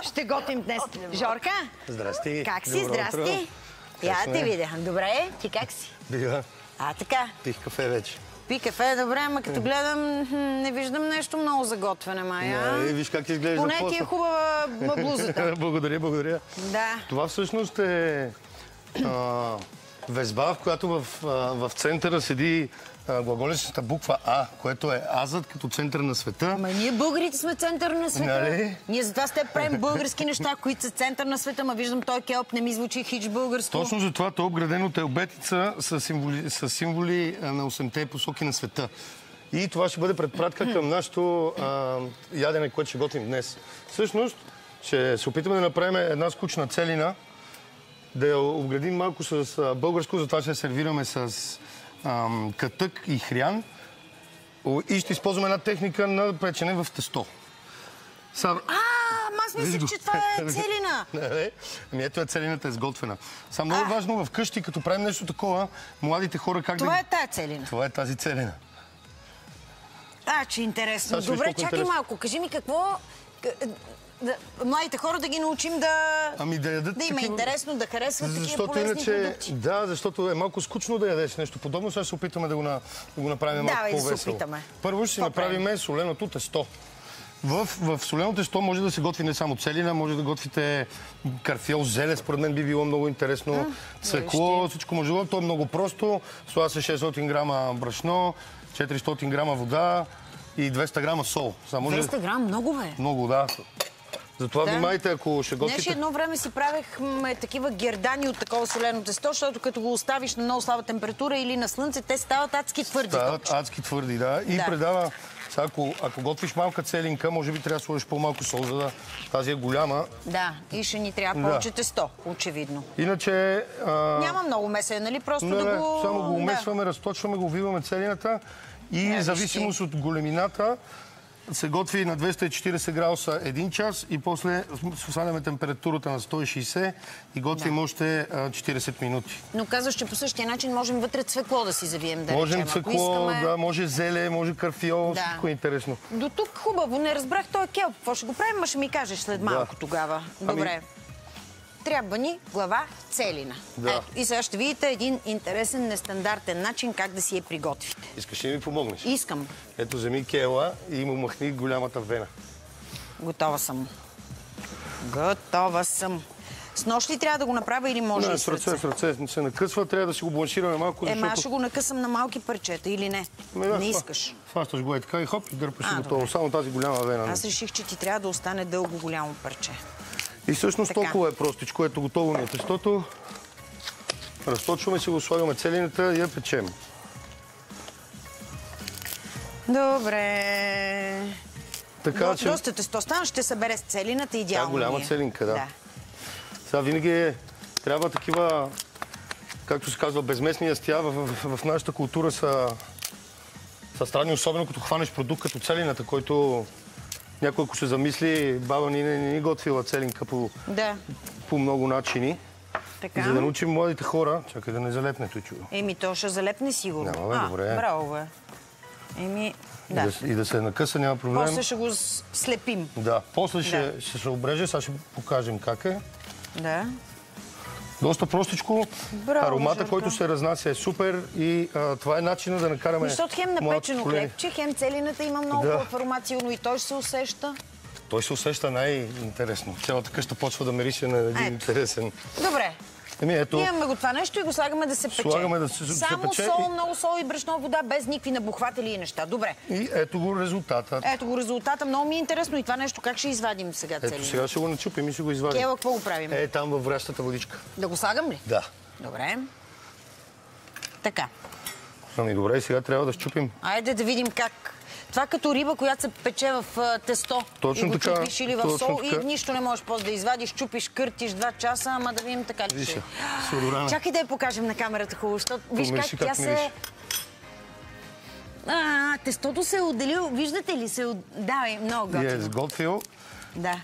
Ще готвим днес. Жорка? Здрасти. Как си? Добро Здрасти. утро. Я те видя. Добре, ти как си? Бива. А, така. Пих кафе вече. Пи кафе, добре, ама като гледам, не виждам нещо много за готвене, Майя. Не, виж как изглежда Поне ти е хубава блузата. благодаря, благодаря. Да. Това всъщност е а, везба, в която в, в центъра седи глаголечната буква А, което е Азът като център на света. Ма ние българите сме център на света. Нали? Ние затова сте правим български неща, които са център на света, ма виждам той келп, не ми звучи хич българско. Точно за това то е от елбетица с символи, с символи на 8-те посоки на света. И това ще бъде предпратка към нашето а, ядене, което ще готвим днес. Всъщност, ще се опитаме да направим една скучна целина, да я обградим малко с българско, затова ще сервираме с ам, катък и хрян. И ще използваме една техника на печене в тесто. Са... А, ама аз мислих, го. че това е целина. Не, не. Ами ето е целината е сготвена. Само много А. важно вкъщи, като правим нещо такова, младите хора как Това да... е тая целина. Това е тази целина. А, че интересно. Добре, колко чакай интересно. малко. Кажи ми какво... Да, младите хора да ги научим да... Ами да ядат Да им е такива- интересно, да харесват такива Защото полезни иначе, продукти. да, защото е малко скучно да ядеш нещо подобно. Сега се опитаме да го, на, да го направим малко Давай да се по-весело. опитаме. Първо ще си направим соленото тесто. В, в соленото тесто може да се готви не само целина, може да готвите карфиол, зеле, според мен би било много интересно. Цвекло, всичко може. да- То е много просто. Слага се 600 грама брашно, 400 грама вода и 200 грама сол. Сега може... 200 грам, много бе. Много, да. Затова Да. внимайте, ако ще Днес готвите... едно време си правехме такива гердани от такова солено тесто, защото като го оставиш на много слаба температура или на слънце, те стават адски твърди. Стават точно. адски твърди, да. И Да. предава... Ако, ако готвиш малка целинка, може би трябва да сложиш по-малко сол, за да тази е голяма. Да, и ще ни трябва Да. повече тесто, очевидно. Иначе... А... Няма много месене, нали? Просто Не, да не, го... само го да. умесваме, разточваме го, виваме целината и в зависимост от големината се готви на 240 градуса един час и после сваляме температурата на 160 и готвим още а, 40 минути. Но казваш, че по същия начин можем вътре цвекло да си завием, да Можем речем. Цвекло, искаме... да, може зеле, може карфиол, Да. всичко е интересно. До тук хубаво, не разбрах той келп. Какво ще го правим, ма ще ми кажеш след малко тогава. Ами- Добре. Трябва ни глава целина. Да. Ето, и сега ще видите един интересен, нестандартен начин как да си я приготвите. Искаш ли да ми помогнеш? Искам. Ето, вземи кела и му махни голямата вена. Готова съм. Готова съм. С нощ ли трябва да го направя или може Не, и с ръце, ръце? с ръце не се накъсва, трябва да си го бланшираме малко, аз защото... ще го накъсам на малки парчета или не? Ами да, не искаш. Хващаш го е така и хоп, и дърпаш и А, готово. Само тази голяма вена. Аз реших, че ти трябва да остане дълго голямо парче. И всъщност Така. толкова е простичко. Ето готово ни е тестото. Разточваме си го, слагаме целината и я печем. Добре. Така До, че... Доста тесто стана, ще събере с целината идеално. голяма ми е. целинка, да. Сега винаги е, трябва такива, както се казва, безместни ястия. В, в, в нашата култура са, са странни, особено като хванеш продукт като целината, който някой ако се замисли, баба ни не, ни готвила целинка по, Да. по много начини. Така. И за да научим младите хора, чакай да не залепне той чудо. Еми, то ще залепне сигурно. Няма, бе, а, добре. Браво, бе. Еми, И, да. да, и да се накъса, няма проблем. После ще го слепим. Да, после ще, Да. ще се обреже, сега ще покажем как е. Да. Доста простичко. Браво, Аромата, Жорка. който се разнася е супер и а, това е начина да накараме Защото хем напечено хлебче, хем целината има много Да. сигурно и той ще се усеща. Той се усеща най-интересно. Цялата къща почва да мирише на един Ето. интересен. Добре. Еми ето, Имаме го това нещо и го слагаме да се пече. Слагаме да се- да се Само пече сол, и- много сол и брашно вода, без никакви набухватели и неща. Добре. и ето го резултата. Ето го резултата. Много ми е интересно и това нещо как ще извадим сега Ето целината. сега ще го начупим и ще го извадим. Кела, какво го правим? Е, там във врящата водичка. Да го слагам ли? Да. Добре. Така. Ами добре, сега трябва да щупим. Айде да видим как. Това като риба, която се пече в тесто. Точно и го така, чупиш или в сол така. и нищо не можеш после да извадиш. Чупиш, къртиш два часа, ама да видим така ли ще. Чакай да я покажем на камерата хубаво, защото виж как, как тя се... А, тестото се е отделило. Виждате ли се? от- Да, е много И е готино. сготвил. Да.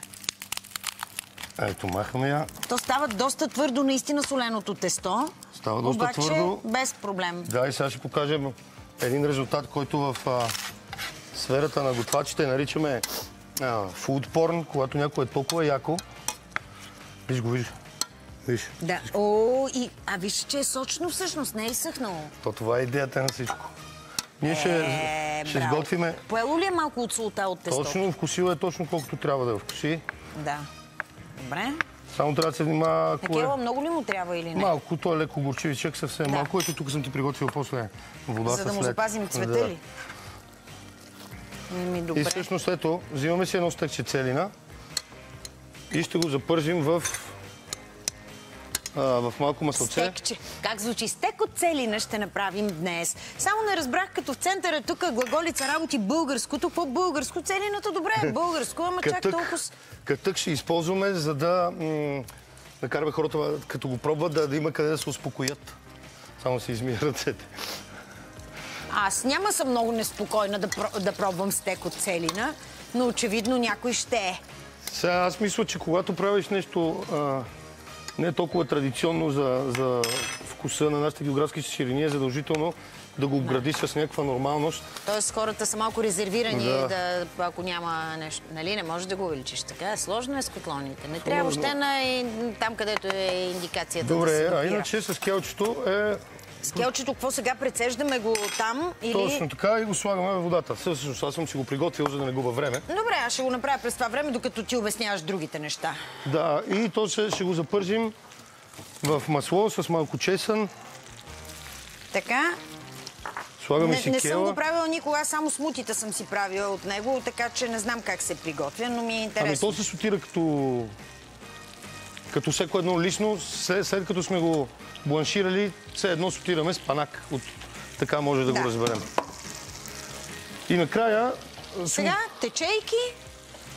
Ето, махаме я. То става доста твърдо наистина соленото тесто. Става доста обаче, твърдо. без проблем. Да, и сега ще покажем един резултат, който в сферата на готвачите наричаме porn, когато някой е толкова яко. Виж го, виж. Виж. Да. О, и... А виж, че е сочно всъщност, не е изсъхнало. То това е идеята на всичко. Ние ще, Е, ще браво. сготвиме. Поело ли е малко от солта от тестото? Точно, вкусила е точно колкото трябва да я вкуси. Да. Добре. Само трябва да се внимава, ако Такива е много ли му трябва или не? малко, той е леко горчивичък, съвсем Да. малко. Ето тук съм ти приготвил после вода За да му лед. запазим цвета Да. ли? Ми, И добре. всъщност ето, взимаме си едно стъкче целина и ще го запържим в, а, в малко маслоце. Стекче. Как звучи? Стек от целина ще направим днес. Само не разбрах, като в центъра тук глаголица работи българското. Какво българско? Целината добре е българско, ама чак толкова... катък ще използваме, за да караме хората, като го пробват, да, да има къде да се успокоят. Само си измия ръцете. Аз няма съм много неспокойна да, да пробвам стек от целина, но очевидно някой ще е. Сега аз мисля, че когато правиш нещо а, не толкова традиционно за, за вкуса на нашите географски ширини, е задължително да го обградиш с някаква нормалност. Тоест хората са малко резервирани, Да. да. ако няма нещо. Нали, не можеш да го увеличиш. Така е сложно е с котлоните. Не трябва Сложно. въобще на там, където е индикацията да Добре, се а иначе с келчето е С келчето, какво сега прецеждаме го там? Или... точно така и го слагаме във водата. Всъщност аз съм си го приготвил, за да не губа време. Добре, аз ще го направя през това време, докато ти обясняваш другите неща. Да, и то ще, ще го запържим в масло с малко чесън. Така. Слагаме Не, си не съм го правила никога, само смутите съм си правила от него, така че не знам как се приготвя, но ми е Ами интересно. то се сотира като, като всеко едно лично. След, след като сме го бланширали, все едно сотираме с панак. От, така може да, Да. го разберем. И накрая... Сега, течейки,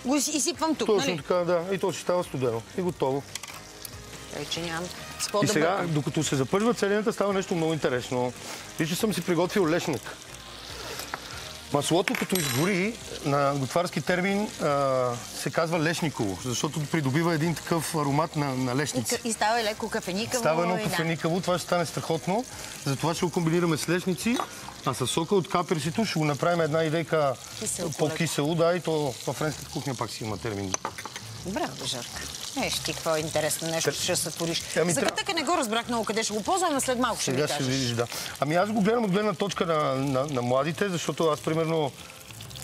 го из- изсипвам тук, Точно нали? така, да. И то ще става студено. И готово. Тъй, че нямам с И сега, докато се запържва целината, става нещо много интересно. Вижте, съм си приготвил лешник. Маслото, като изгори, на готварски термин а, се казва лешниково, защото придобива един такъв аромат на, на И, лешници. ка- и става и леко кафеникаво. Става едно и да. кафеникаво, това ще стане страхотно. Затова ще го комбинираме с лешници, а с сока от каперсито ще го направим една идейка Кисело, по-кисело, да, и то в френската кухня пак си има термин. Добре, бе, Жарка. Еш ти, какво е интересно нещо ще се твориш. Ами, За кътъка не го разбрах много къде ще го ползвам, след малко ще ми Сега ще кажеш. видиш, да. Ами аз го гледам от гледна точка на, на, на младите, защото аз примерно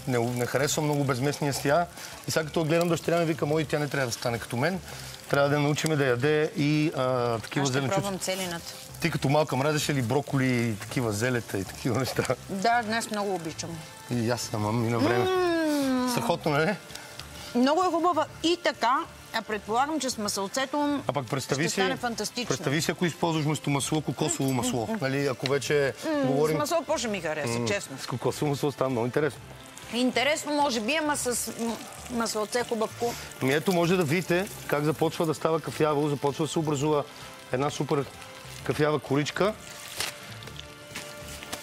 не, не харесвам много безместния стия. И сега като гледам дъщеря ми, вика, мой тя не трябва да стане като мен. Трябва да я научиме да яде и а, такива Аз ще зеленчуци. пробвам целината. Ти като малка мразеше ли броколи и такива зелета и такива неща? Да, днес много обичам. И аз съм, мина време. Страхотно, нали? Много е хубава и така, а предполагам, че с масълцето А пък представи ще си, стане фантастично. представи си, ако използваш вместо масло кокосово масло. Нали, ако вече С говорим масло по-ще ми хареса, честно. с кокосово масло, става много интересно. Интересно, може би, ама с м, маслоце хубавко. Ами ето може да видите как започва да става кафяво, започва да се образува една супер кафява коричка.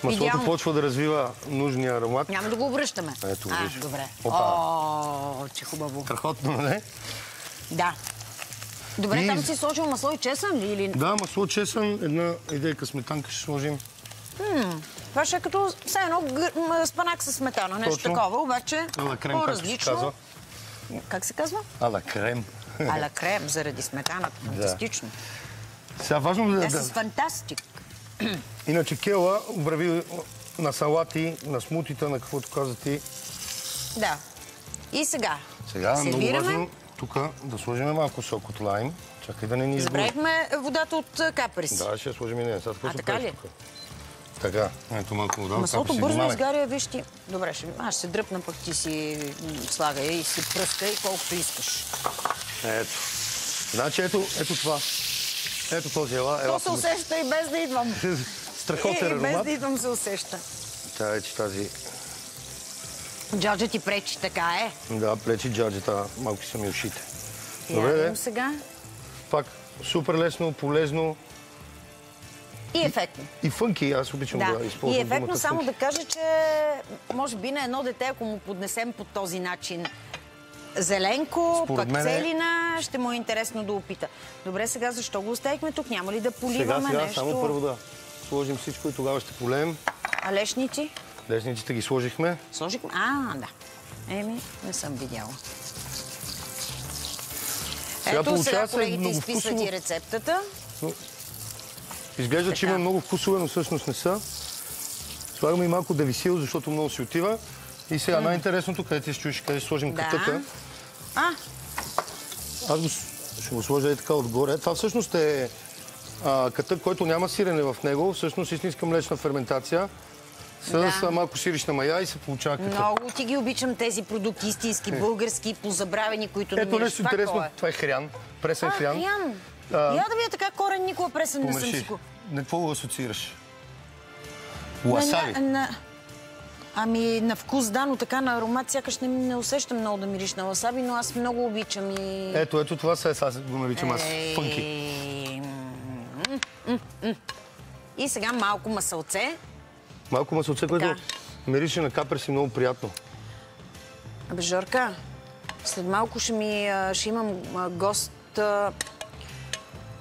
Маслото Идеално. почва да развива нужния аромат. Няма да го обръщаме. Ето, а, виж. добре. Опа. О, че хубаво. Страхотно, нали? Да. Добре, И- там си сложил масло и чесън ли? Или... Да, масло чесън, една идейка сметанка ще сложим. Това ще е като все едно спанак с сметана, нещо Точно. такова, обаче по-различно. Как се казва? Ала крем. Ала крем, заради сметаната. Фантастично. Сега важно да... Те да... са фантастик. Иначе кела върви на салати, на смутита, на каквото каза ти. Да. И сега. Сега много сервираме. важно тук да сложим малко сок от лайм. Чакай да не ни избори. Забравихме водата от а, каприси. Да, ще сложим и нея. Сега какво А, така ли? тук? Така, ето малко вода. Маслото бързо изгаря, виж ти. Добре, ще... аз ще се дръпна, пък ти си слагай и си пръскай колкото искаш. Ето. Значи ето, ето това. Ето този ела. То се усеща и без да идвам. Страхотен и, и без аромат. да идвам се усеща. Тя е, че тази... Джорджа ти пречи, така е. Да, плечи джаджета, малко са ми ушите. Добре, де. сега. Пак супер лесно, полезно И ефектно. и фънки. Аз обичам да, Да, използвам и ефектно само да кажа, че може би на едно дете, ако му поднесем по този начин зеленко, Според пък мен целина, ще му е интересно да опита. Добре, сега защо го оставихме тук? Няма ли да Сега, поливаме сега, нещо? само първо да сложим всичко и тогава ще полеем. А лешници? Лесниците ги сложихме. Сложихме? А, да. Еми, не съм видяла. Сега Ето, сега колегите изписват и рецептата. Изглежда, че има много вкусове, но всъщност не са. Слагаме и малко девисил, защото много си отива. И сега най-интересното, къде ти ще чуеш, къде ще сложим Да. катъка. А, Аз го, ще го сложа и така отгоре. Това всъщност е а, катък, който няма сирене в него. Всъщност истинска млечна ферментация. С Да. малко сиришна мая и се получава катък. много ти ги обичам тези продукти, истински, български, позабравени, които Ето намираш. нещо Това интересно. какво е? Това е хрян. Пресен А, хрян. хрян. А, Я да ви е така корен, никога пресен не съм си го... На какво го асоциираш? Ласави. на- на- Ами на вкус да, но така на аромат сякаш не, не усещам много да мириш на ласаби, но аз много обичам и... Ето, ето това са, аз го наричам аз. Фънки. И сега малко масълце. Малко масълце, което мирише на каперси много приятно. Абе, Жорка, след малко ще, ми, ще имам гост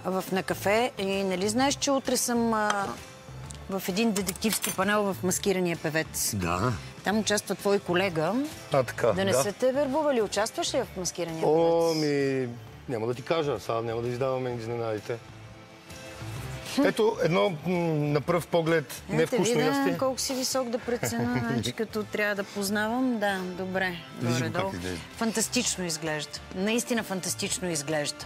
в, на кафе и нали знаеш, че утре съм в един детективски панел в Маскирания певец. Да. Там участва твой колега. А, така. Да не са те вербували. Участваш ли в Маскирания О, певец? ми, няма да ти кажа, сега няма да издаваме изненадите. Ето едно на пръв поглед Е, невкусно да ястие. колко си висок да прецена, значи като трябва да познавам. Да, добре. Виж го как изглежда. Фантастично изглежда. Наистина фантастично изглежда.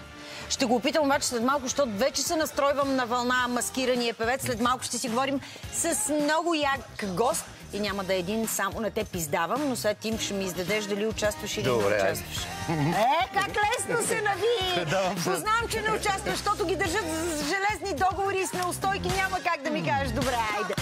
Ще го опитам обаче след малко, защото вече се настройвам на вълна маскирания певец. След малко ще си говорим с много як гост. И няма да е един само на теб издавам, но след тим ще ми издадеш дали участваш или Добре, не участваш. Е, как лесно се нави! Познавам, че не участваш, защото ги държат с железни договори и с неустойки. Няма как да ми кажеш, добре, айде.